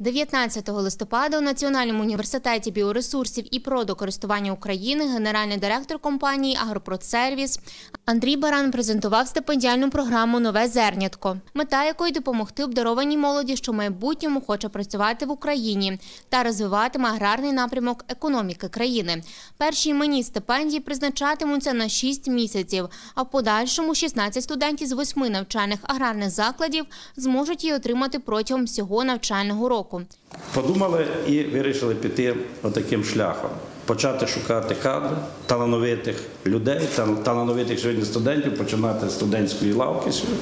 19 листопада у Національному університеті біоресурсів і природокористування України генеральний директор компанії Агропродсервіс Андрій Баран презентував стипендіальну програму Нове зернятко, мета якої допомогти обдарованій молоді, що майбутньому хоче працювати в Україні та розвиватиме аграрний напрямок економіки країни. Перші іменні стипендії призначатимуться на 6 місяців, а в подальшому 16 студентів з восьми навчальних аграрних закладів зможуть її отримати протягом всього навчального року. Подумали і вирішили піти отаким шляхом. Почати шукати кадри, талановитих людей, тал- талановитих сьогодні студентів, починати з студентської лавки сьогодні,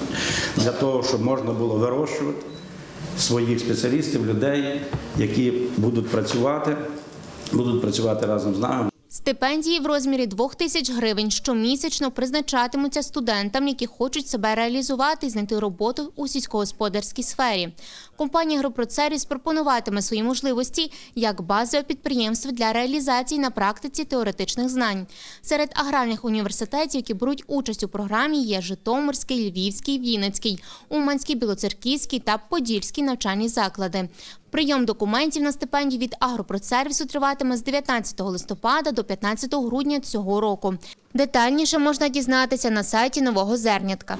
для того, щоб можна було вирощувати своїх спеціалістів, людей, які будуть працювати, будуть працювати разом з нами. Стипендії в розмірі 2 тисяч гривень щомісячно призначатимуться студентам, які хочуть себе реалізувати і знайти роботу у сільськогосподарській сфері. Компанія «Агропродсервіс» пропонуватиме свої можливості як базове підприємство для реалізації на практиці теоретичних знань. Серед аграрних університетів, які беруть участь у програмі, є Житомирський, Львівський, Вінницький, Уманський, Білоцерківський та Подільський навчальні заклади. Прийом документів на стипендії від агропродсервісу триватиме з 19 листопада до 15 грудня цього року. Детальніше можна дізнатися на сайті нового зернятка.